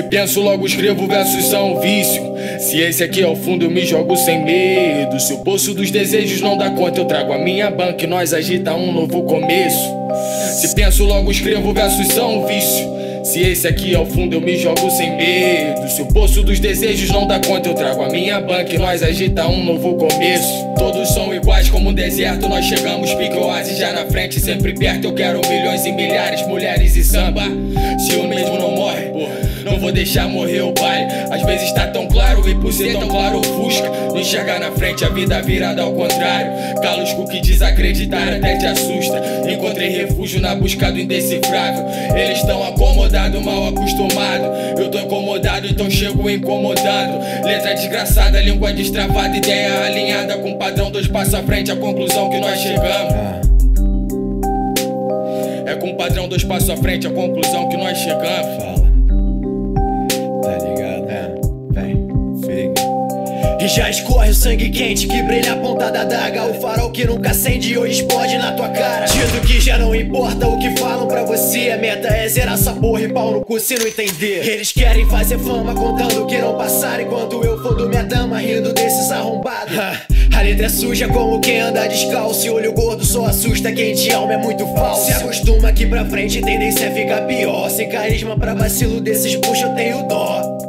penso, logo escrevo, versos são vício. Se esse aqui é o fundo, eu me jogo sem medo. Se o poço dos desejos não dá conta, eu trago a minha banca e nós agita um novo começo. Se penso, logo escrevo, versos são vício. Se esse aqui é o fundo, eu me jogo sem medo. Se o poço dos desejos não dá conta, eu trago a minha banca e nós agita um novo começo. Todos são iguais como um deserto, nós chegamos, pique oásis já na frente, sempre perto. Eu quero milhões e milhares, mulheres e samba. Se eu mesmo deixar morrer o baile. Às vezes tá tão claro e por ser tão claro ofusca. Não enxergar na frente a vida virada ao contrário. Calos que desacreditar até te assusta. Encontrei refúgio na busca do indecifrável. Eles estão acomodados, mal acostumados. Eu tô incomodado, então chego incomodando. Letra desgraçada, língua destravada, ideia alinhada com padrão. Dois passos à frente, a conclusão que nós chegamos. É com padrão, dois passos à frente, a conclusão que nós chegamos. E já escorre o sangue quente que brilha a ponta da daga. O farol que nunca acende hoje explode na tua cara. Dito que já não importa o que falam pra você. A meta é zerar essa porra e pau no cu se não entender. Eles querem fazer fama contando que não passaram. Enquanto eu fodo minha dama rindo desses arrombados. A letra é suja como quem anda descalço. E olho gordo só assusta quem de alma é muito falso. Se acostuma aqui pra frente, tendência é ficar pior. Sem carisma pra vacilo desses puxa eu tenho dó.